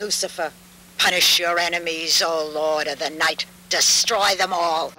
Lucifer, punish your enemies, O Lord of the Night. Destroy them all.